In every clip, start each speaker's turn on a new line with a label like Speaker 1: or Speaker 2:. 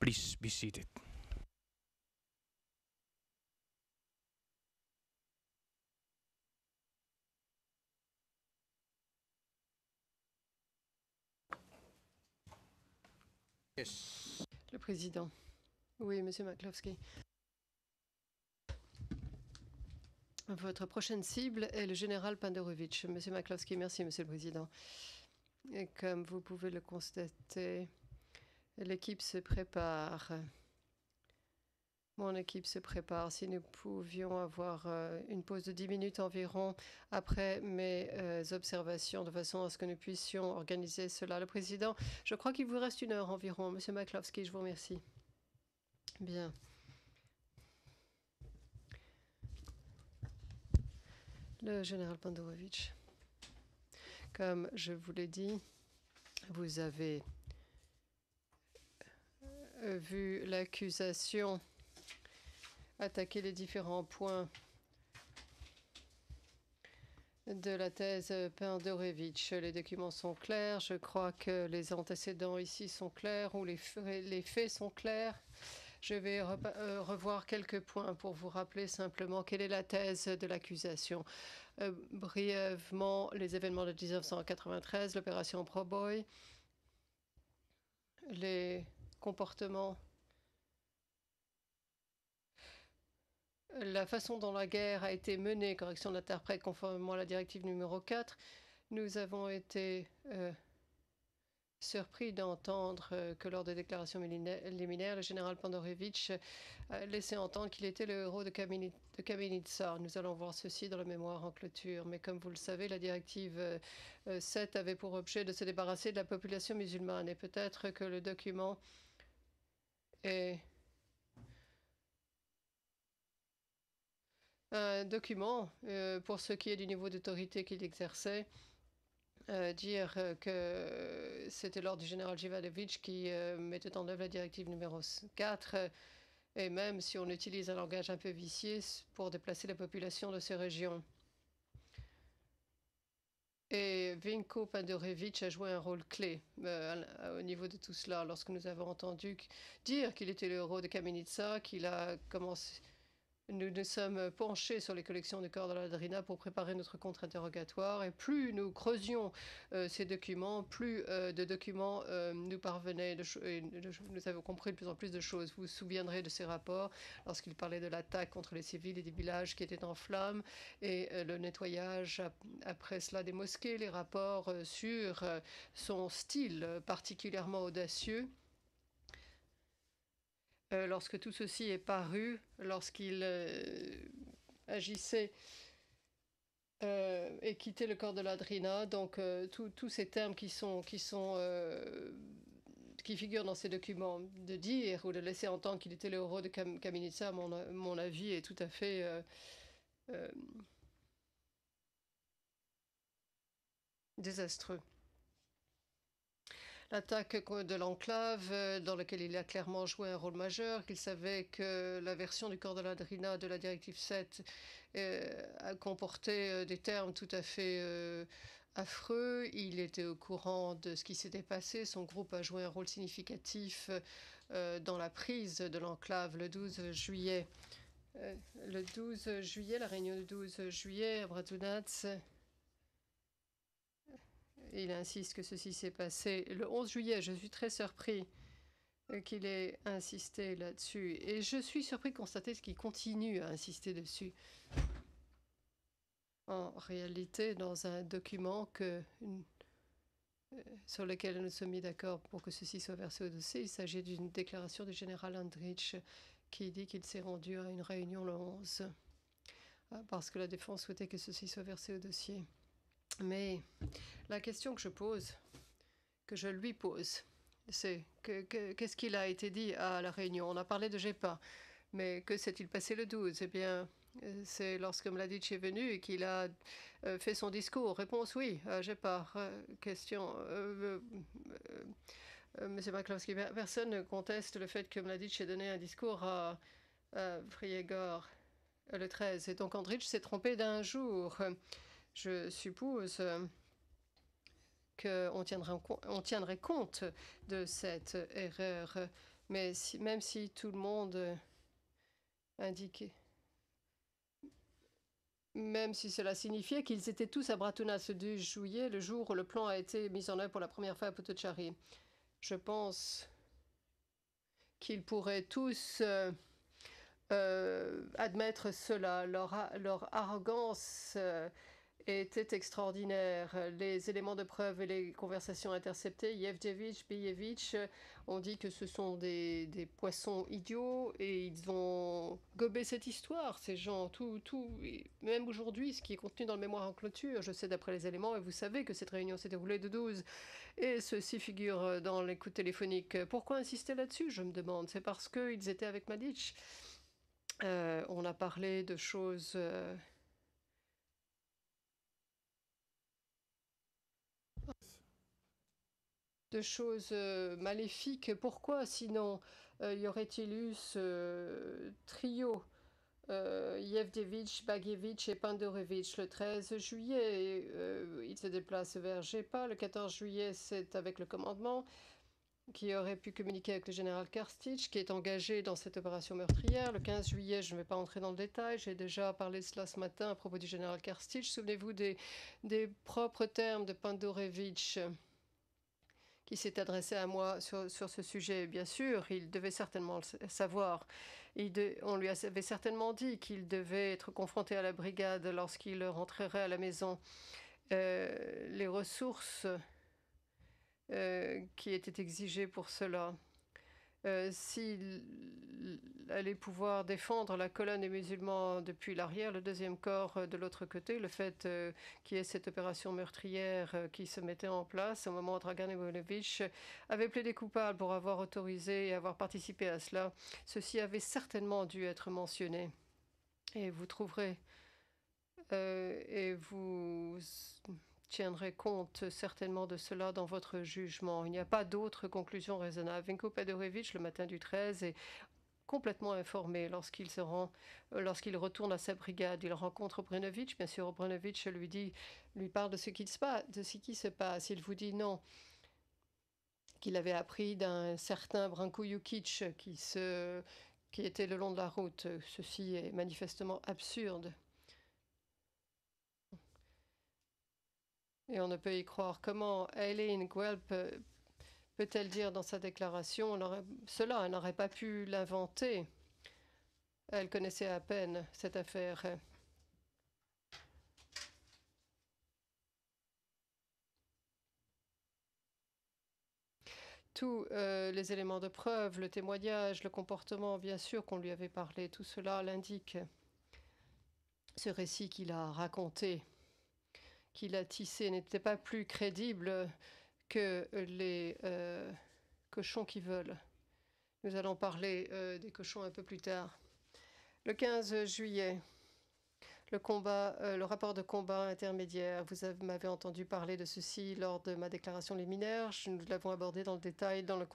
Speaker 1: Please be seated.
Speaker 2: Le président. Oui, Monsieur McCloskey. Votre prochaine cible est le général Panderovitch. Monsieur McCloskey, merci, Monsieur le Président. Et comme vous pouvez le constater, l'équipe se prépare. Mon équipe se prépare. Si nous pouvions avoir euh, une pause de 10 minutes environ après mes euh, observations, de façon à ce que nous puissions organiser cela. Le président, je crois qu'il vous reste une heure environ. Monsieur McCloskey, je vous remercie. Bien. Le général Pandorovitch, comme je vous l'ai dit, vous avez vu l'accusation attaquer les différents points de la thèse Pandorevitch. Les documents sont clairs. Je crois que les antécédents ici sont clairs ou les faits, sont clairs. Je vais euh, revoir quelques points pour vous rappeler simplement quelle est la thèse de l'accusation. Euh, brièvement, les événements de 1993, l'opération Pro Boy, les comportements la façon dont la guerre a été menée, correction d'interprète conformément à la directive numéro 4, nous avons été euh, surpris d'entendre euh, que lors des déclarations liminaires, le général Pandorevitch a laissé entendre qu'il était le héros de, Kamenitsa. Nous allons voir ceci dans la mémoire en clôture. Mais comme vous le savez, la directive 7 euh, avait pour objet de se débarrasser de la population musulmane. Et peut-être que le document un document euh, pour ce qui est du niveau d'autorité qu'il exerçait euh, dire euh, que c'était l'ordre du général Jivadovich qui mettait en œuvre la directive numéro 4, et même si on utilise un langage un peu vicié pour déplacer la population de ces régions. Et Vinko Pandorevich a joué un rôle clé au niveau de tout cela. Lorsque nous avons entendu dire qu'il était le héros de Kamenitsa, qu'il a commencé nous nous sommes penchés sur les collections de corps de la Drina pour préparer notre contre-interrogatoire et plus nous creusions euh, ces documents, plus euh, de documents euh, nous parvenaient. et nous avons compris de plus en plus de choses. Vous vous souviendrez de ces rapports lorsqu'il parlait de l'attaque contre les civils et des villages qui étaient en flammes et le nettoyage après cela des mosquées, les rapports sur son style particulièrement audacieux. Euh, lorsque tout ceci est paru, lorsqu'il euh, agissait euh, et quittait le corps de l'Adrina. Donc tous ces termes qui sont qui figurent dans ces documents, de dire ou de laisser entendre qu'il était le héros de Kam mon avis est tout à fait désastreux l'attaque de l'enclave, euh, dans laquelle il a clairement joué un rôle majeur, qu'il savait que la version du corps de l'Adrina de la directive 7 euh, a comporté euh, des termes tout à fait affreux. Il était au courant de ce qui s'était passé. Son groupe a joué un rôle significatif dans la prise de l'enclave le 12 juillet. le 12 juillet, la réunion du 12 juillet à Bratunats. Il insiste que ceci s'est passé le 11 juillet. Je suis très surpris qu'il ait insisté là-dessus. Et je suis surpris de constater qu'il continue à insister dessus. En réalité, dans un document euh, sur lequel nous sommes mis d'accord pour que ceci soit versé au dossier, il s'agit d'une déclaration du général Andrich qui dit qu'il s'est rendu à une réunion le 11 euh, parce que la défense souhaitait que ceci soit versé au dossier. Mais la question que je pose, que je lui pose, c'est qu'est-ce qu'il a été dit à la réunion? On a parlé de GEPA, mais que s'est-il passé le 12 Eh bien, c'est lorsque Mladic est venu et qu'il a euh, fait son discours. Réponse oui, à GEPA. Euh, question. Euh, McCloskey, personne ne conteste le fait que Mladic ait donné un discours à, à le 13. Et donc Andrich s'est trompé d'un jour. Je suppose euh, qu'on on tiendrait compte de cette erreur. Mais même si tout le monde indiquait, même si cela signifiait qu'ils étaient tous à Bratuna ce 2 juillet, le jour où le plan a été mis en œuvre pour la première fois à Potocari. Je pense qu'ils pourraient tous euh, euh, admettre cela. Leur, arrogance était extraordinaire. Les éléments de preuve et les conversations interceptées, Yevgevich, Biyevich, ont dit que ce sont des, des, poissons idiots et ils ont gobé cette histoire, ces gens. Tout, tout, même aujourd'hui, ce qui est contenu dans le mémoire en clôture, je sais d'après les éléments, et vous savez que cette réunion s'est déroulée de 12 et ceci figure dans l'écoute téléphonique. Pourquoi insister là-dessus, je me demande C'est parce qu'ils étaient avec Madic. Euh, on a parlé de choses... Euh, de choses euh, maléfiques. Pourquoi sinon euh, y aurait-il eu ce trio euh, Yevdevich, Bagievich et Pandorevich le 13 juillet? Euh, il se déplace vers Gepa. Le 14 juillet, c'est avec le commandement qui aurait pu communiquer avec le général Karstich, qui est engagé dans cette opération meurtrière. Le 15 juillet, je ne vais pas entrer dans le détail, j'ai déjà parlé de cela ce matin à propos du général Karstich. Souvenez-vous des, des propres termes de Pandorevich qui s'est adressé à moi sur, ce sujet. Bien sûr, il devait certainement le savoir. On lui avait certainement dit qu'il devait être confronté à la brigade lorsqu'il rentrerait à la maison. Euh, les ressources euh, qui étaient exigées pour cela. Euh, S'il allait pouvoir défendre la colonne des musulmans depuis l'arrière, le deuxième corps euh, de l'autre côté, le fait euh, qu'il y ait cette opération meurtrière qui se mettait en place au moment où Dragan Ivanovich avait plaidé coupable pour avoir autorisé et avoir participé à cela, ceci avait certainement dû être mentionné. Et vous trouverez et vous tiendrez compte certainement de cela dans votre jugement. Il n'y a pas d'autre conclusion raisonnable. Vinko Pedorevich, le matin du 13, est complètement informé lorsqu'il se rend, euh, lorsqu'il retourne à sa brigade. Il rencontre Brenovitch. Bien sûr, Brenovitch lui dit, lui parle de ce qui se passe. De ce qui se passe. Il vous dit non qu'il avait appris d'un certain Branko Jukic qui, qui était le long de la route. Ceci est manifestement absurde. Et on ne peut y croire. Comment Eileen Guelp peut-elle dire dans sa déclaration cela Elle n'aurait pas pu l'inventer. Elle connaissait à peine cette affaire. Tous euh, les éléments de preuve, le témoignage, le comportement, bien sûr qu'on lui avait parlé, tout cela l'indique. Ce récit qu'il a raconté qu'il a tissé n'était pas plus crédible que les euh, cochons qui volent. Nous allons parler euh, des cochons un peu plus tard. Le 15 juillet, le combat, euh, le rapport de combat intermédiaire. Vous m'avez entendu parler de ceci lors de ma déclaration liminaire. Nous l'avons abordé dans le détail dans le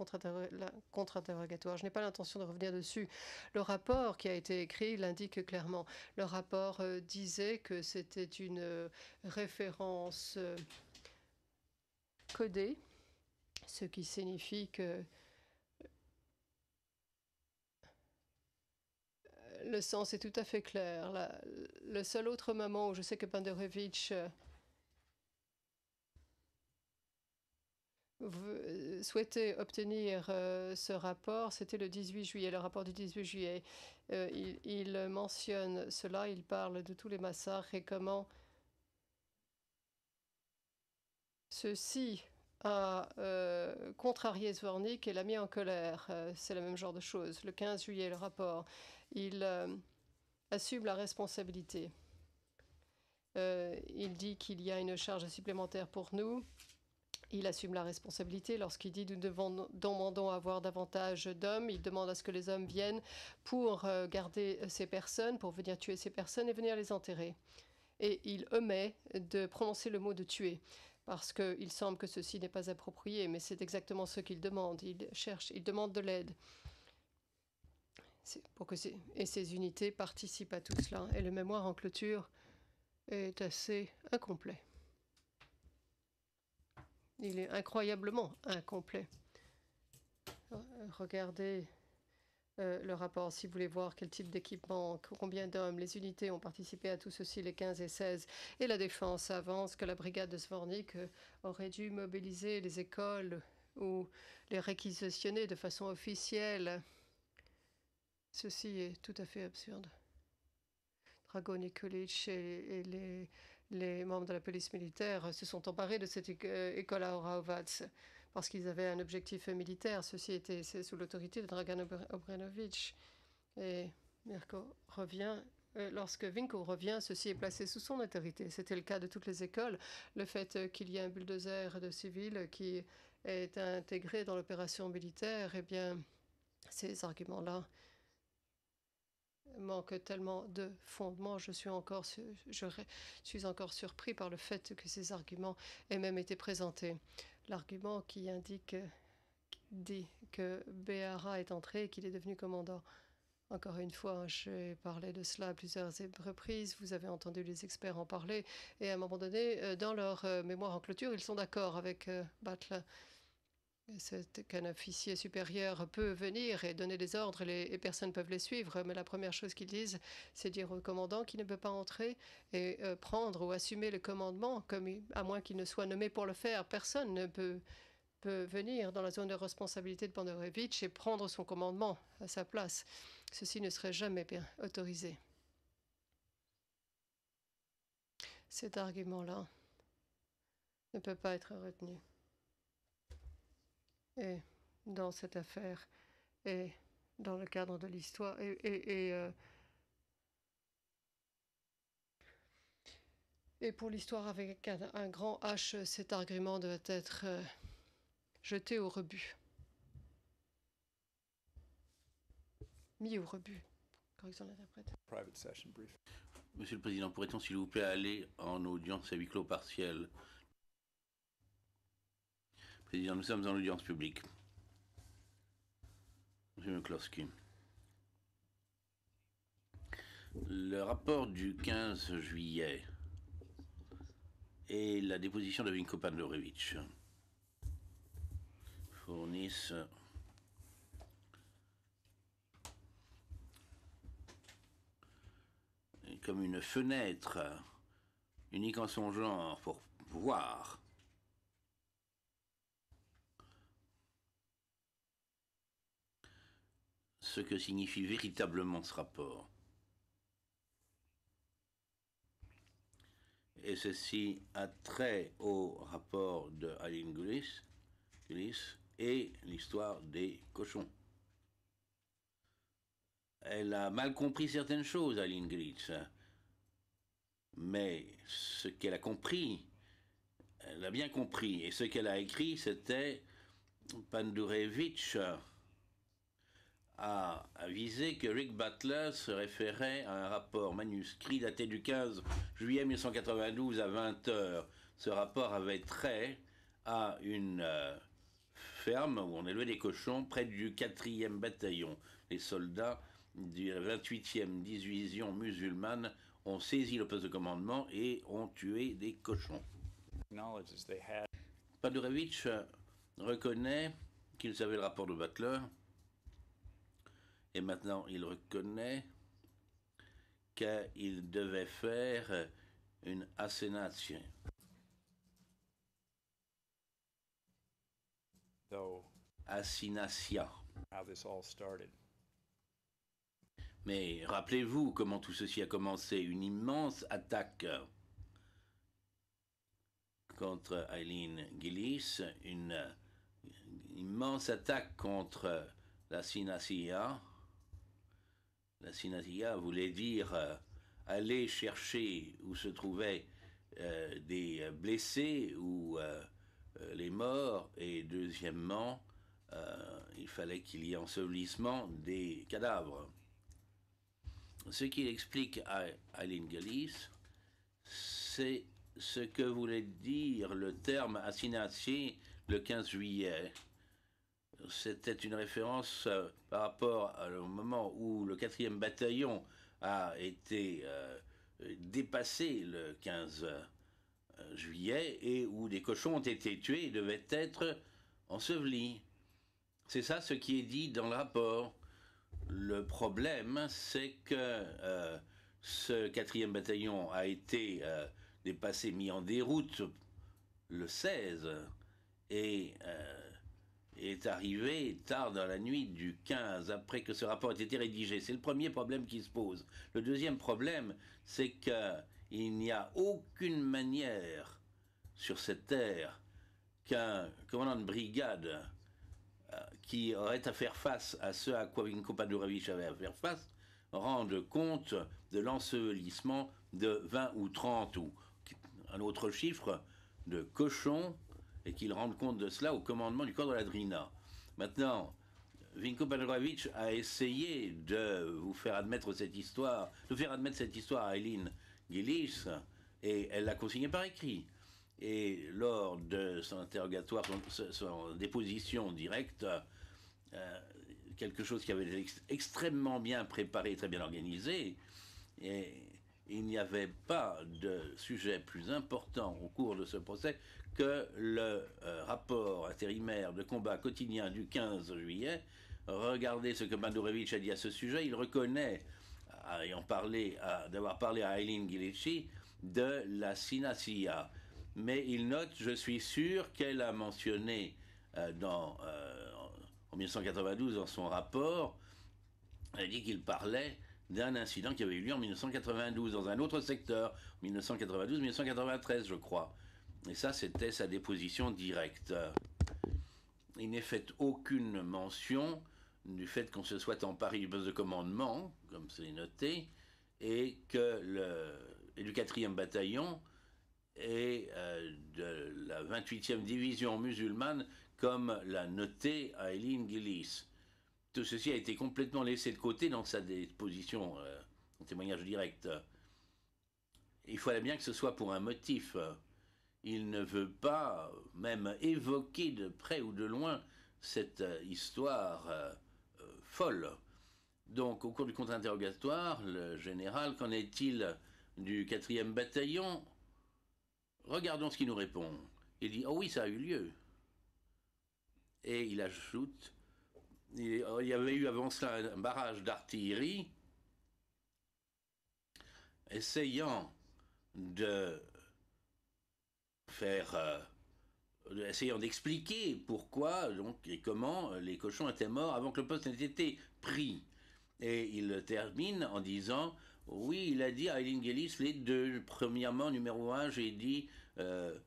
Speaker 2: contre-interrogatoire. Je n'ai pas l'intention de revenir dessus. Le rapport qui a été écrit l'indique clairement. Le rapport euh, disait que c'était une euh, référence codée, ce qui signifie que le sens est tout à fait clair. La, le seul autre moment où je sais que Panderevich euh, euh, souhaitait obtenir euh, ce rapport, c'était le 18 juillet, le rapport du 18 juillet. Il, mentionne cela, il parle de tous les massacres et comment ceci a contrarié Zvornik et l'a mis en colère. C'est le même genre de chose. Le 15 juillet, le rapport il euh, assume la responsabilité. Euh, il dit qu'il y a une charge supplémentaire pour nous. Il assume la responsabilité lorsqu'il dit nous devons, demandons à avoir davantage d'hommes. Il demande à ce que les hommes viennent pour euh, garder ces personnes, pour venir tuer ces personnes et venir les enterrer. Et il omet de prononcer le mot de tuer parce qu'il semble que ceci n'est pas approprié, mais c'est exactement ce qu'il demande. Il cherche, il demande de l'aide pour que et ces unités participent à tout cela. Et le mémoire en clôture est assez incomplet. Il est incroyablement incomplet. regardez euh, le rapport si vous voulez voir quel type d'équipement, combien d'hommes, les unités ont participé à tout ceci, les 15 et 16. Et la défense avance que la brigade de Svornik euh, aurait dû mobiliser les écoles ou les réquisitionner de façon officielle. Ceci est tout à fait absurde. Drago Nikolic et, les, les, membres de la police militaire se sont emparés de cette école à Oraovac parce qu'ils avaient un objectif militaire. Ceci était sous l'autorité de Dragan Obrenovic. Et Mirko revient. Euh, lorsque Vinko revient, ceci est placé sous son autorité. C'était le cas de toutes les écoles. Le fait qu'il y ait un bulldozer de civils qui est intégré dans l'opération militaire, eh bien, ces arguments-là manquent tellement de fondement. Je suis encore, je suis encore surpris par le fait que ces arguments aient même été présentés l'argument qui indique, dit que Béara est entré et qu'il est devenu commandant. Encore une fois, j'ai parlé de cela à plusieurs reprises, vous avez entendu les experts en parler, et à un moment donné, euh, dans leur euh, mémoire en clôture, ils sont d'accord avec euh, Battle c'est qu'un officier supérieur peut venir et donner des ordres et, les, personnes peuvent les suivre, mais la première chose qu'ils disent, c'est dire au commandant qu'il ne peut pas entrer et euh, prendre ou assumer le commandement, comme, à moins qu'il ne soit nommé pour le faire. Personne ne peut, peut venir dans la zone de responsabilité de Pandorevitch et prendre son commandement à sa place. Ceci ne serait jamais bien autorisé. Cet argument-là ne peut pas être retenu et dans cette affaire et dans le cadre de l'histoire et, et, et, euh, et pour l'histoire avec un, un, grand H, cet argument doit être euh, jeté au rebut. Mis au rebut. Correction l'interprète.
Speaker 3: Private session brief.
Speaker 4: Monsieur le Président, pourrait-on s'il vous plaît aller en audience à huis clos partiel Nous sommes en audience publique. Monsieur McCloskey. Le rapport du 15 juillet et la déposition de Vinko Pandorevich fournissent comme une fenêtre unique en son genre pour voir ce que signifie véritablement ce rapport. Et ceci a trait au rapport de Aline Gullis, et l'histoire des cochons. Elle a mal compris certaines choses, Aline Gullis. Mais ce qu'elle a compris, elle a bien compris. Et ce qu'elle a écrit, c'était Pandurevich a avisé que Rick Butler se référait à un rapport manuscrit daté du 15 juillet 1992 à 20 heures. Ce rapport avait trait à une euh, ferme où on élevait des cochons près du 4e bataillon. Les soldats la 28e division musulmane ont saisi le poste de commandement et ont tué des cochons. Padurevich reconnaît qu'ils avaient le rapport de Butler et maintenant, il reconnaît qu'il devait faire une assénation. Assination. Mais rappelez-vous comment tout ceci a commencé. Une immense attaque contre Eileen Gillis, une, une immense attaque contre la Sinasia la sinasia voulait dire euh, aller chercher où se trouvaient euh, des blessés ou euh, les morts, et deuxièmement, il fallait qu'il y ait ensevelissement des cadavres. Ce qu'il explique à Aline Galis, c'est ce que voulait dire le terme assignatier le 15 juillet c'était une référence euh, par rapport au moment où le 4e bataillon a été euh, dépassé le 15 euh, juillet et où des cochons ont été tués et devaient être ensevelis. C'est ça ce qui est dit dans le rapport. Le problème, c'est que euh, ce quatrième bataillon a été dépassé, mis en déroute le 16 et est arrivé tard dans la nuit du 15 après que ce rapport ait été rédigé. C'est le premier problème qui se pose. Le deuxième problème, c'est qu'il n'y a aucune manière sur cette terre qu'un commandant de brigade euh, qui aurait à faire face à ce à quoi Vinko Paduravich avait à faire face rende compte de l'ensevelissement de 20 ou 30 ou un autre chiffre de cochons et qu'il rende compte de cela au commandement du corps de la Drina. Maintenant, Vinko Paduravich a essayé de vous faire admettre cette histoire, de faire admettre cette histoire à Eileen Gillis, et elle l'a consignée par écrit. Et lors de son interrogatoire, son, déposition directe, euh, quelque chose qui avait été ex extrêmement bien préparé, très bien organisé, et il n'y avait pas de sujet plus important au cours de ce procès que le euh, rapport intérimaire de combat quotidien du 15 juillet. Regardez ce que Bandurevich a dit à ce sujet. Il reconnaît, ayant parlé, d'avoir parlé à Eileen Gilici, de la Sinacia mais il note, je suis sûr, qu'elle a mentionné euh, dans, euh, en 1992 dans son rapport, elle dit qu'il parlait d'un incident qui avait eu lieu en 1992 dans un autre secteur, 1992-1993 je crois. Et ça c'était sa déposition directe. Il n'est fait aucune mention du fait qu'on se soit emparé du poste de commandement, comme c'est noté, et que le, du 4e bataillon et euh, de la 28e division musulmane, comme l'a noté Aileen Gillis. Tout ceci a été complètement laissé de côté dans sa déposition, euh, en témoignage direct. Il fallait bien que ce soit pour un motif. Il ne veut pas même évoquer de près ou de loin cette euh, histoire euh, folle. Donc, au cours du contre-interrogatoire, le général, qu'en est-il du 4e bataillon? Regardons ce qu'il nous répond. Il dit Oh oui, ça a eu lieu. Et il ajoute Il y avait eu avant cela un barrage d'artillerie essayant de faire. Euh, essayant d'expliquer pourquoi donc, et comment les cochons étaient morts avant que le poste n'ait été pris. Et il termine en disant oui, il a dit à Eileen les deux. Premièrement, numéro un, j'ai dit, euh,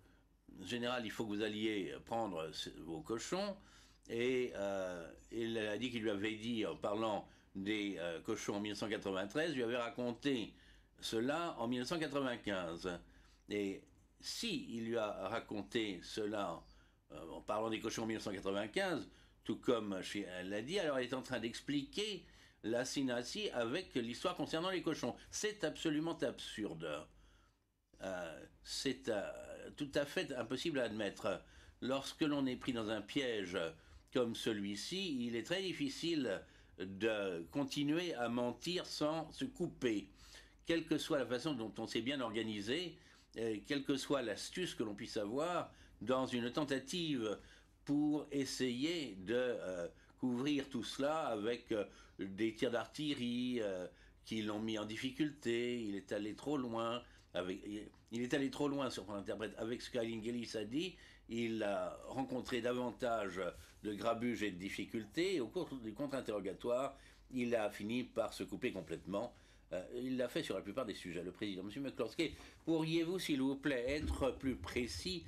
Speaker 4: général, il faut que vous alliez prendre vos cochons. Et euh, il a dit qu'il lui avait dit, en parlant des euh, cochons en 1993, lui avait raconté cela en 1995. Et si il lui a raconté cela euh, en parlant des cochons en 1995, tout comme elle l'a dit, alors elle est en train d'expliquer la synacie avec l'histoire concernant les cochons. C'est absolument absurde. C'est tout à fait impossible à admettre. Lorsque l'on est pris dans un piège comme celui-ci, il est très difficile de continuer à mentir sans se couper. Quelle que soit la façon dont on s'est bien organisé, quelle que soit l'astuce que l'on puisse avoir dans une tentative pour essayer de euh, couvrir tout cela avec euh, des tirs d'artillerie euh, qui l'ont mis en difficulté. Il est allé trop loin. Avec, il est allé trop loin, sur mon interprète, avec ce qu'Alingelis a dit. Il a rencontré davantage de grabuges et de difficultés. Au cours du contre-interrogatoire, il a fini par se couper complètement. Euh, il l'a fait sur la plupart des sujets. Le président, Monsieur McCloskey, pourriez-vous, s'il vous plaît, être plus précis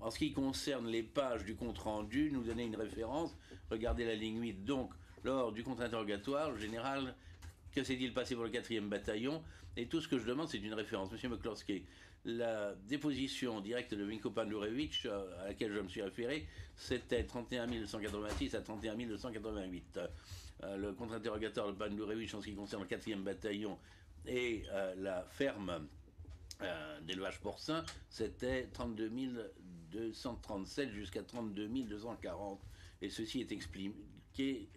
Speaker 4: en ce qui concerne les pages du compte-rendu, nous donner une référence? Regardez la ligne 8. Donc, lors du contre-interrogatoire, le général, que s'est-il passé pour le 4e bataillon? Et tout ce que je demande, c'est une référence. Monsieur McCloskey, la déposition directe de Vinko Pandurevich, euh, à laquelle je me suis référé, c'était 31 286 à 31 288. Euh, le contre-interrogatoire de Pandurevich en ce qui concerne le 4e bataillon et euh, la ferme euh, d'élevage porcin, c'était 32 237 jusqu'à 32 240. Et ceci est expliqué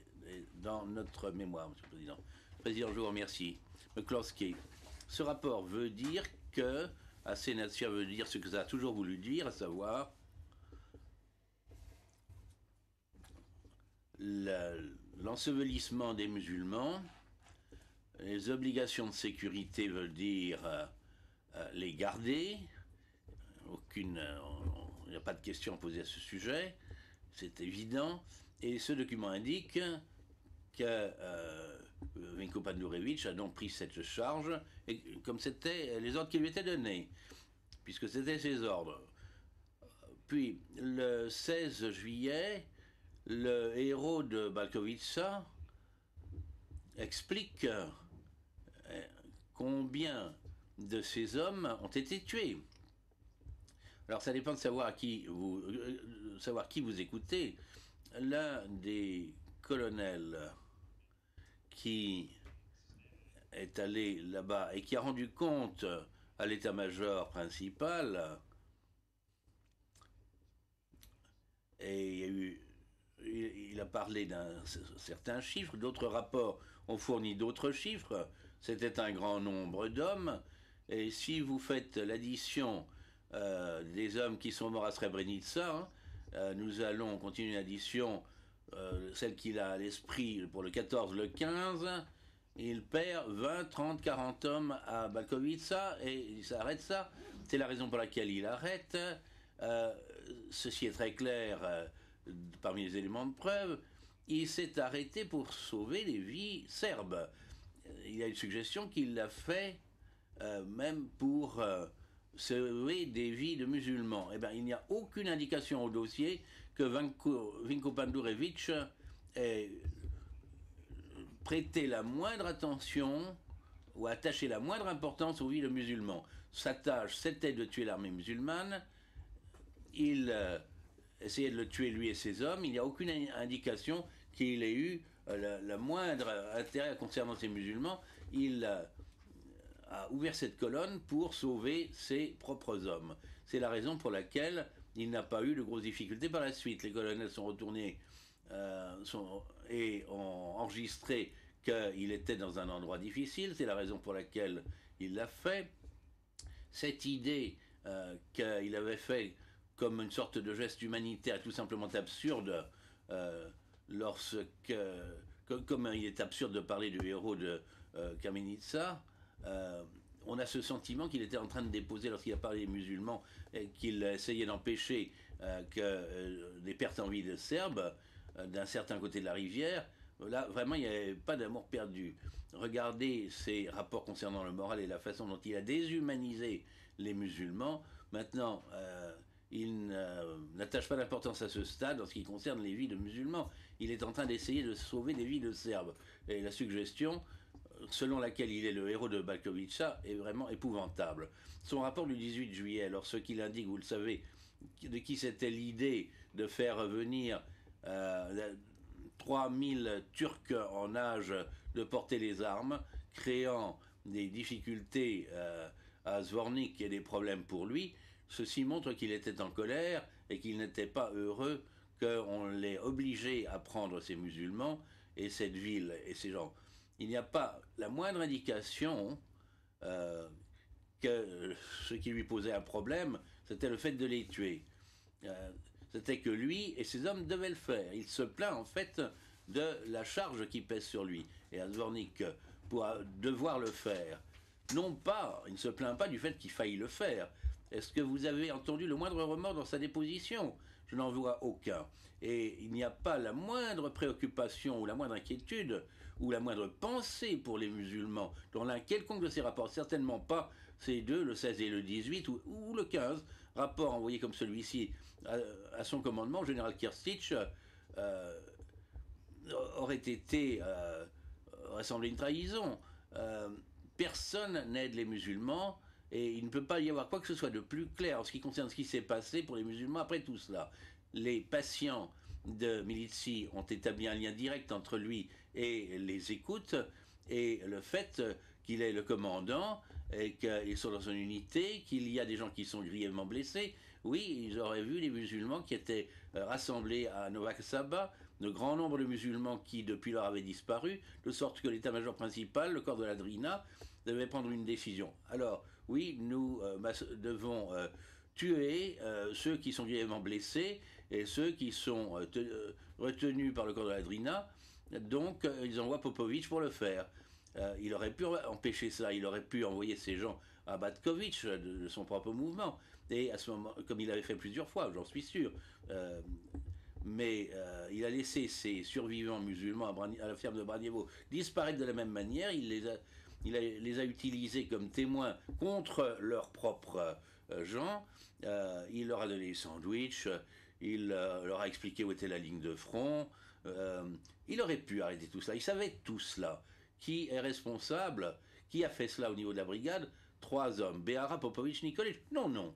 Speaker 4: dans notre mémoire, Monsieur le Président. Président, je vous remercie. McCloskey, ce rapport veut dire que, à Sénatia veut dire ce que ça a toujours voulu dire, à savoir l'ensevelissement des musulmans. Les obligations de sécurité veulent dire euh, euh, les garder. Aucune, il n'y a pas de question posée à ce sujet, c'est évident. Et ce document indique que euh, Vinko Pandurevich a donc pris cette charge, et, comme c'était les ordres qui lui étaient donnés, puisque c'était ses ordres. Puis, le 16 juillet, le héros de Balkovitsa explique euh, combien de ces hommes ont été tués. Alors ça dépend de savoir qui vous, euh, savoir qui vous écoutez. L'un des colonels qui est allé là-bas et qui a rendu compte à l'état-major principal, et il a parlé d'un certain chiffre, d'autres rapports ont fourni d'autres chiffres. C'était un grand nombre d'hommes. Et si vous faites l'addition euh, des hommes qui sont morts à Srebrenica, hein, euh, nous allons continuer l'addition, euh, celle qu'il a à l'esprit pour le 14, le 15. Il perd 20, 30, 40 hommes à Balkovica et il s'arrête ça. C'est la raison pour laquelle il arrête. ceci est très clair parmi les éléments de preuve, il s'est arrêté pour sauver les vies serbes. Il y a une suggestion qu'il l'a fait euh, même pour euh, sauver des vies de musulmans. Eh bien, il n'y a aucune indication au dossier que Vinko, Pandurevic ait prêté la moindre attention ou attaché la moindre importance aux de musulmans. Sa tâche, c'était de tuer l'armée musulmane. Il euh, essayer de le tuer lui et ses hommes, il n'y a aucune indication qu'il ait eu euh, le, moindre intérêt concernant ces musulmans. Il euh, a ouvert cette colonne pour sauver ses propres hommes. C'est la raison pour laquelle il n'a pas eu de grosses difficultés par la suite. Les colonels sont retournés euh, et ont enregistré qu'il était dans un endroit difficile. C'est la raison pour laquelle il l'a fait. Cette idée qu'il avait fait comme une sorte de geste humanitaire tout simplement absurde euh, lorsque, comme il est absurde de parler du héros de euh, Kamenitsa, euh, on a ce sentiment qu'il était en train de déposer lorsqu'il a parlé des musulmans qu'il essayait d'empêcher que des pertes en vie de Serbes d'un certain côté de la rivière. Là, vraiment, il n'y avait pas d'amour perdu. Regardez ces rapports concernant le moral et la façon dont il a déshumanisé les musulmans. Maintenant, il n'attache pas d'importance à ce stade en ce qui concerne les vies de musulmans. Il est en train d'essayer de sauver des vies de Serbes. Et la suggestion, selon laquelle il est le héros de Balkovica, est vraiment épouvantable. Son rapport du 18 juillet, alors ce qu'il indique, vous le savez, de qui c'était l'idée de faire revenir euh, 3000 Turcs en âge de porter les armes, créant des difficultés euh, à Zvornik et des problèmes pour lui, Ceci montre qu'il était en colère et qu'il n'était pas heureux qu'on l'ait obligé à prendre ces musulmans et cette ville et ces gens. Il n'y a pas la moindre indication euh, que ce qui lui posait un problème, c'était le fait de les tuer. Euh, c'était que lui et ses hommes devaient le faire. Il se plaint en fait de la charge qui pèse sur lui. Et Azvornik, pour devoir le faire, non pas, il ne se plaint pas du fait qu'il faille le faire, est-ce que vous avez entendu le moindre remords dans sa déposition? Je n'en vois aucun. Et il n'y a pas la moindre préoccupation ou la moindre inquiétude ou la moindre pensée pour les musulmans dans l'un quelconque de ces rapports. Certainement pas ces deux, le 16 et le 18 ou, le 15, rapport envoyé comme celui-ci à, son commandement, général Kirstich euh, aurait été euh, ressemblé une trahison. Euh, personne n'aide les musulmans et il ne peut pas y avoir quoi que ce soit de plus clair en ce qui concerne ce qui s'est passé pour les musulmans après tout cela. Les patients de Milici ont établi un lien direct entre lui et les écoutes, et le fait qu'il est le commandant, et qu'ils sont dans son unité, qu'il y a des gens qui sont grièvement blessés, oui, ils auraient vu les musulmans qui étaient euh, rassemblés à Novak Saba, de grand nombre de musulmans qui depuis lors avaient disparu, de sorte que l'état-major principal, le corps de la Drina, devait prendre une décision. Alors, oui, nous euh, devons euh, tuer ceux qui sont grièvement blessés et ceux qui sont retenus par le corps de la Drina. Donc, ils envoient Popovic pour le faire. il aurait pu empêcher ça, il aurait pu envoyer ces gens à Batkovitch de, son propre mouvement. Et à ce moment, comme il avait fait plusieurs fois, j'en suis sûr. Euh, mais euh, il a laissé ses survivants musulmans à, la ferme de Branievo disparaître de la même manière. Il les a, utilisés comme témoins contre leurs propres euh, gens. il leur a donné des sandwichs. Il leur a expliqué où était la ligne de front. Il aurait pu arrêter tout cela. Il savait tout cela. Qui est responsable? Qui a fait cela au niveau de la brigade? Trois hommes, Béara, Popovic, Nikolic. Non, non.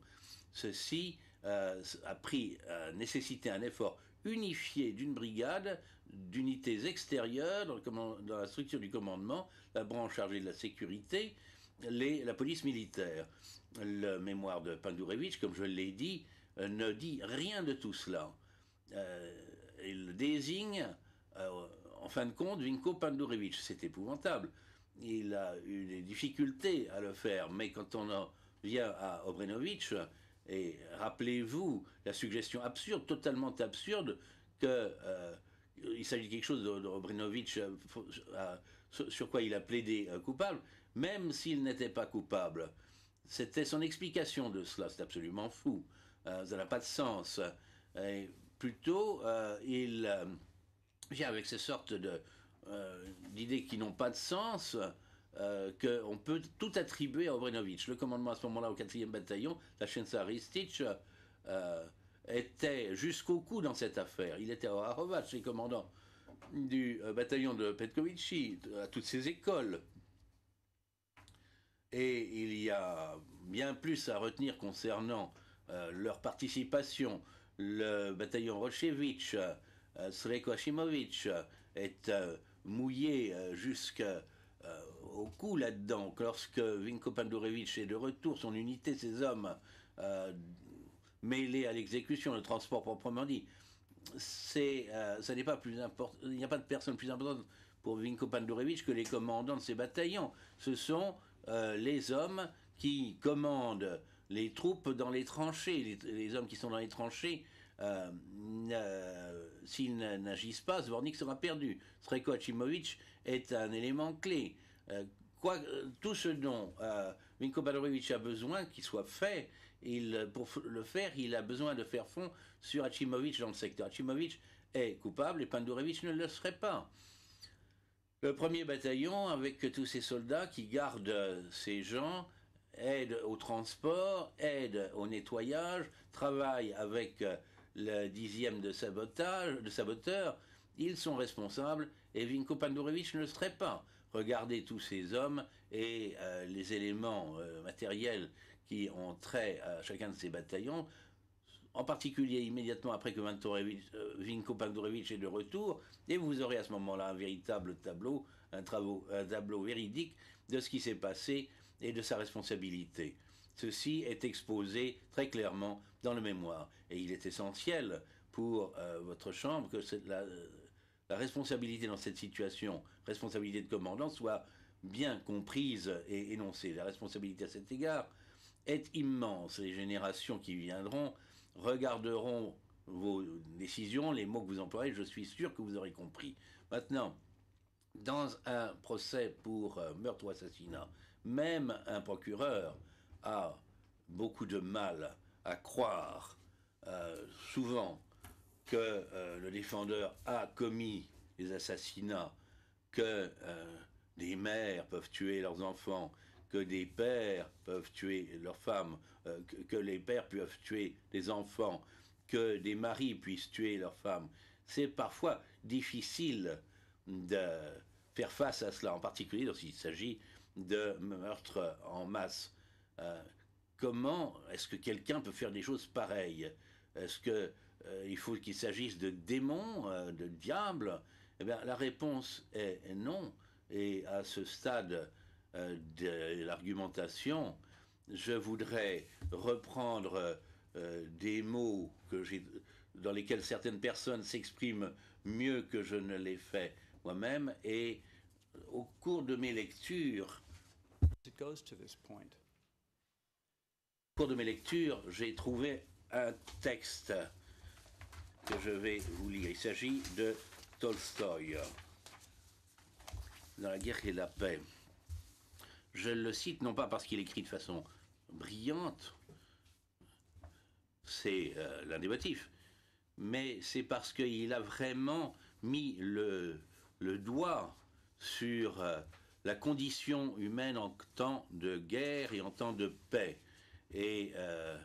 Speaker 4: Ceci euh, a pris, euh, nécessité un effort unifié d'une brigade, d'unités extérieures dans, la structure du commandement, la branche chargée de la sécurité, la police militaire. Le mémoire de Pandurevich, comme je l'ai dit, euh, ne dit rien de tout cela. il désigne, en fin de compte, Vinko Pandurevich. C'est épouvantable il a eu des difficultés à le faire, mais quand on en vient à Obrenovic, et rappelez-vous la suggestion absurde, totalement absurde, que euh, s'agit de quelque chose d'Obrenovic euh, sur quoi il a plaidé euh, coupable, même s'il n'était pas coupable. C'était son explication de cela, c'est absolument fou. ça n'a pas de sens. Plutôt, il avec ces sortes euh, d'idées qui n'ont pas de sens, euh, qu'on peut tout attribuer à Obrenovic. Le commandement à ce moment-là au 4e bataillon, la Chensa Ristich, euh, était jusqu'au cou dans cette affaire. Il était à Harovac, les commandants du bataillon de Petkovici, à toutes ces écoles. Et il y a bien plus à retenir concernant leur participation. Le bataillon Rochevich, Sreko est mouillé euh, jusqu'au euh, cou là-dedans. Lorsque Vinko Pandurevich est de retour, son unité, ses hommes euh, mêlés à l'exécution, le transport proprement dit, c'est, ça n'est pas plus important. Il n'y a pas de personne plus importante pour Vinko Pandurevich que les commandants de ces bataillons. Ce sont les hommes qui commandent les troupes dans les tranchées, les hommes qui sont dans les tranchées euh, euh, s'ils n'agissent pas, Zvornik sera perdu. Sreko Achimovic est un élément clé. Euh, quoi, tout ce dont Vinko Badorovic a besoin qu'il soit fait, pour le faire, il a besoin de faire fond sur Achimovic dans le secteur. Achimovic est coupable et Pandurevich ne le serait pas. Le premier bataillon, avec tous ces soldats qui gardent ces gens, aide au transport, aide au nettoyage, travaille avec le dixième de sabotage, de saboteur, ils sont responsables et Vinko Pandurevich ne le serait pas. Regardez tous ces hommes et euh, les éléments euh, matériels qui ont trait à chacun de ces bataillons, en particulier immédiatement après que euh, Vinko Pandurevich est de retour, et vous aurez à ce moment-là un véritable tableau, un tableau véridique de ce qui s'est passé et de sa responsabilité. Ceci est exposé très clairement dans le mémoire. Et il est essentiel pour euh, votre chambre que la, responsabilité dans cette situation, responsabilité de commandant, soit bien comprise et énoncée. La responsabilité à cet égard est immense. Les générations qui viendront regarderont vos décisions, les mots que vous employez, je suis sûr que vous aurez compris. Maintenant, dans un procès pour euh, meurtre ou assassinat, même un procureur a beaucoup de mal à croire euh, souvent que euh, le défendeur a commis des assassinats, que euh, des mères peuvent tuer leurs enfants, que des pères peuvent tuer leurs femmes, que, que, les pères peuvent tuer des enfants, que des maris puissent tuer leurs femmes. C'est parfois difficile de faire face à cela, en particulier lorsqu'il s'agit de meurtres en masse. Comment est-ce que quelqu'un peut faire des choses pareilles? Est-ce qu'il euh, faut qu'il s'agisse de démons, euh, de diables? Eh bien, la réponse est non. Et à ce stade euh, de l'argumentation, je voudrais reprendre des mots que dans lesquels certaines personnes s'expriment mieux que je ne l'ai fait moi-même. Et au cours de mes lectures. Cours de mes lectures, j'ai trouvé un texte que je vais vous lire. Il s'agit de Tolstoï, dans La guerre et la paix. Je le cite non pas parce qu'il écrit de façon brillante, c'est euh, l'un des motifs, mais c'est parce qu'il a vraiment mis le, le doigt sur euh, la condition humaine en temps de guerre et en temps de paix. Et euh,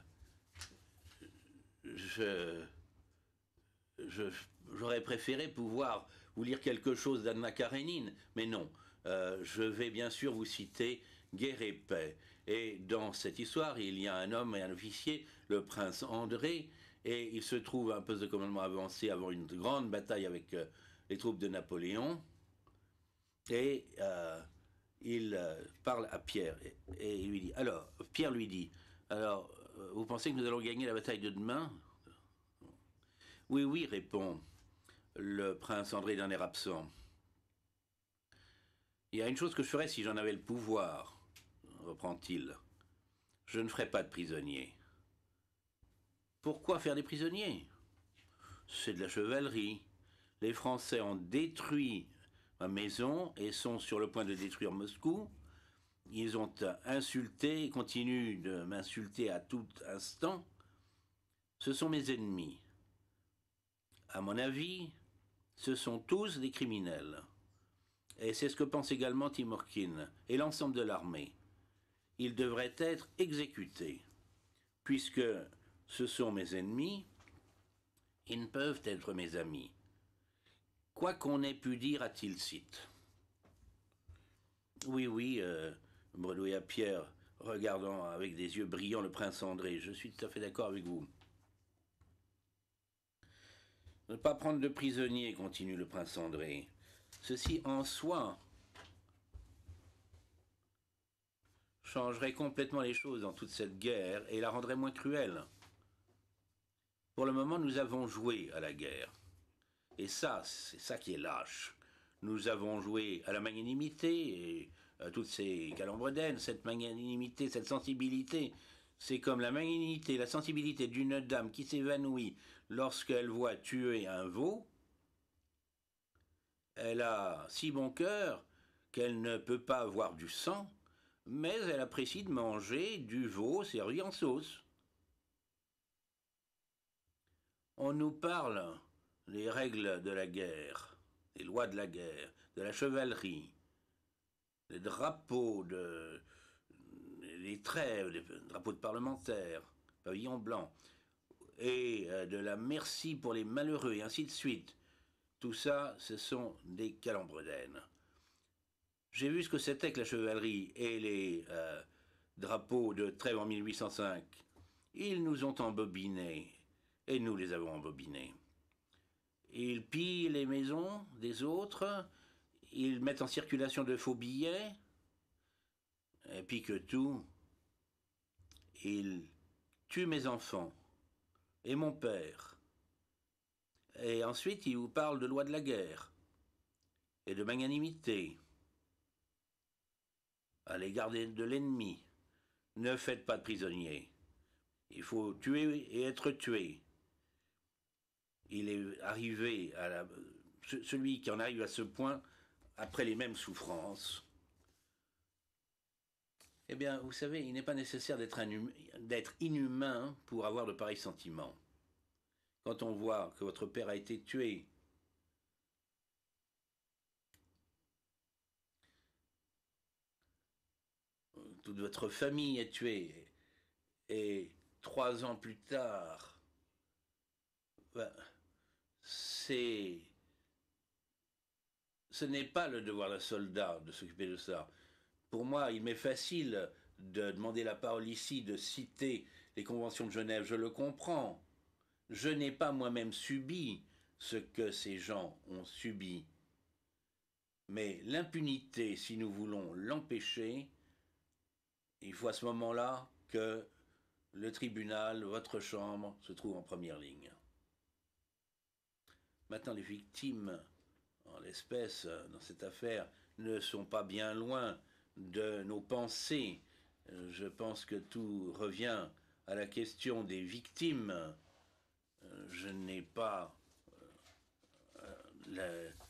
Speaker 4: je, j'aurais préféré pouvoir vous lire quelque chose d'Anna Karenine, mais non. Euh, je vais bien sûr vous citer Guerre et paix. Et dans cette histoire, il y a un homme et un officier, le prince André, et il se trouve un poste de commandement avancé avant une grande bataille avec euh, les troupes de Napoléon. Et il parle à Pierre et, et, lui dit Alors, Pierre lui dit Alors, euh, vous pensez que nous allons gagner la bataille de demain? Oui, oui, répond le prince André d'un air absent. Il y a une chose que je ferais si j'en avais le pouvoir, reprend-il. Je ne ferai pas de prisonniers. Pourquoi faire des prisonniers? C'est de la chevalerie. Les Français ont détruit ma maison et sont sur le point de détruire Moscou. Ils ont insulté et continuent de m'insulter à tout instant. Ce sont mes ennemis. À mon avis, ce sont tous des criminels. Et c'est ce que pense également Timurkin et l'ensemble de l'armée. Ils devraient être exécutés, puisque ce sont mes ennemis, ils ne peuvent être mes amis. Quoi qu'on ait pu dire à Tilsit. Oui, oui, euh, bredouilla Pierre, regardant avec des yeux brillants le prince André, je suis tout à fait d'accord avec vous. Ne pas prendre de prisonniers, continue le prince André. Ceci en soi changerait complètement les choses dans toute cette guerre et la rendrait moins cruelle. Pour le moment, nous avons joué à la guerre. Et ça, c'est ça qui est lâche. Nous avons joué à la magnanimité et à toutes ces calembredaines, cette magnanimité, cette sensibilité. C'est comme la magnanimité, la sensibilité d'une dame qui s'évanouit lorsqu'elle voit tuer un veau. Elle a si bon cœur qu'elle ne peut pas avoir du sang, mais elle apprécie de manger du veau servi en sauce. On nous parle des règles de la guerre, des lois de la guerre, de la chevalerie, des drapeaux, de, les trêves, les drapeaux de parlementaires, pavillon blanc, et euh, de la merci pour les malheureux, et ainsi de suite. Tout ça, ce sont des calembredaines. J'ai vu ce que c'était que la chevalerie et les euh, drapeaux de trêve en 1805. Ils nous ont embobinés, et nous les avons embobinés. Ils pillent les maisons des autres, ils mettent en circulation de faux billets, et puis que tout, ils tuent mes enfants et mon père. Et ensuite, ils vous parlent de loi de la guerre et de magnanimité à l'égard de l'ennemi. Ne faites pas de prisonniers. Il faut tuer et être tué il est arrivé à la, celui qui en arrive à ce point après les mêmes souffrances. Eh bien, vous savez, il n'est pas nécessaire d'être inhumain pour avoir de pareils sentiments. Quand on voit que votre père a été tué, toute votre famille est tuée, et trois ans plus tard, ben, c'est ce n'est pas le devoir d'un soldat de s'occuper de ça. Pour moi, il m'est facile de demander la parole ici, de citer les conventions de Genève, je le comprends. Je n'ai pas moi-même subi ce que ces gens ont subi. Mais l'impunité, si nous voulons l'empêcher, il faut à ce moment-là que le tribunal, votre chambre, se trouve en première ligne. Maintenant, les victimes, l'espèce, dans cette affaire, ne sont pas bien loin de nos pensées. Euh, je pense que tout revient à la question des victimes. Euh, je n'ai pas la,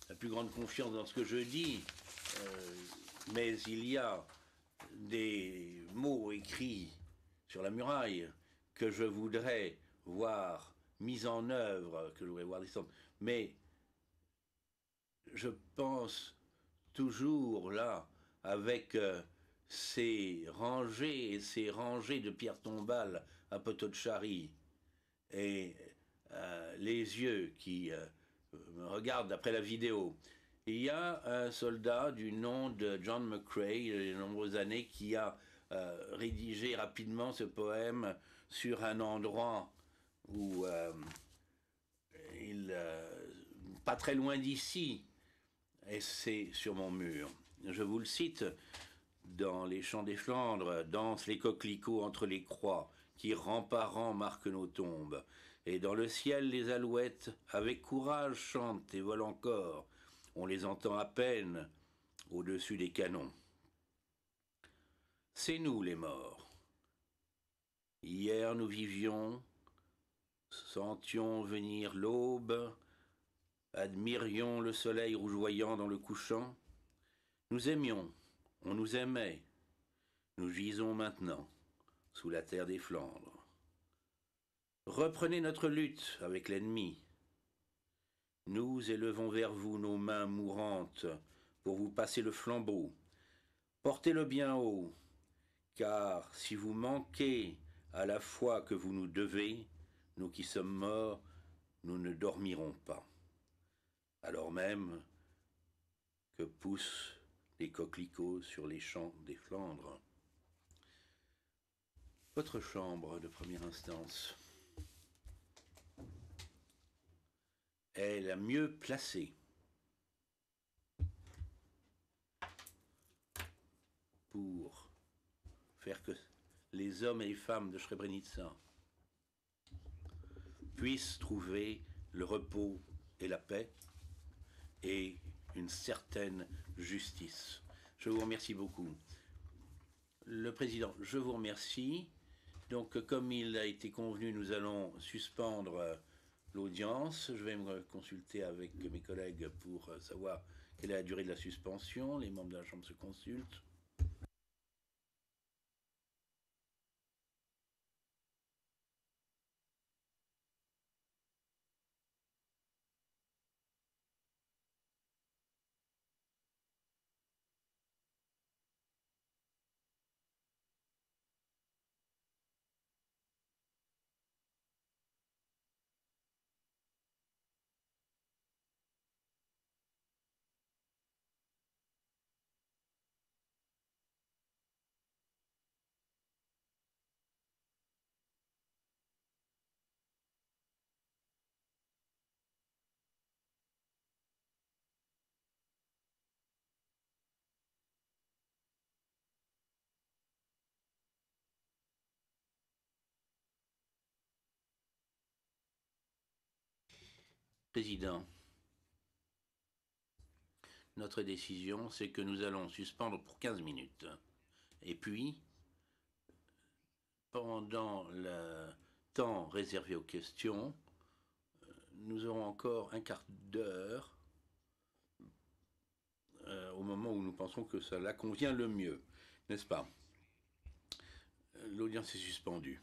Speaker 4: la, plus grande confiance dans ce que je dis, mais il y a des mots écrits sur la muraille que je voudrais voir mis en œuvre, que je voudrais voir descendre. Mais je pense toujours là, avec euh, ces rangées et ces rangées de pierres tombales à Potocari, et euh, les yeux qui euh, me regardent après la vidéo. Il y a un soldat du nom de John McCrae, il y a de nombreuses années, qui a rédigé rapidement ce poème sur un endroit où il, pas très loin d'ici, c'est sur mon mur. Je vous le cite, dans les champs des Flandres, dansent les coquelicots entre les croix, qui remparant marquent nos tombes. Et dans le ciel, les alouettes, avec courage, chantent et volent encore. On les entend à peine au-dessus des canons. C'est nous les morts. Hier nous vivions, sentions venir l'aube, admirions le soleil rougeoyant dans le couchant. Nous aimions, on nous aimait. Nous gisons maintenant sous la terre des Flandres. Reprenez notre lutte avec l'ennemi. Nous élevons vers vous nos mains mourantes pour vous passer le flambeau. Portez-le bien haut, car si vous manquez à la foi que vous nous devez, nous qui sommes morts, nous ne dormirons pas alors même que poussent les coquelicots sur les champs des Flandres. Votre chambre de première instance est la mieux placée pour faire que les hommes et les femmes de Srebrenica puissent trouver le repos et la paix et une certaine justice. Je vous remercie beaucoup. Le président, je vous remercie. Donc, comme il a été convenu, nous allons suspendre l'audience. Je vais me consulter avec mes collègues pour savoir quelle est la durée de la suspension. Les membres de la Chambre se consultent. Président, notre décision, c'est que nous allons suspendre pour 15 minutes. Et puis, pendant le temps réservé aux questions, nous aurons encore un quart d'heure euh, au moment où nous pensons que cela convient le mieux, n'est-ce pas? L'audience est suspendue.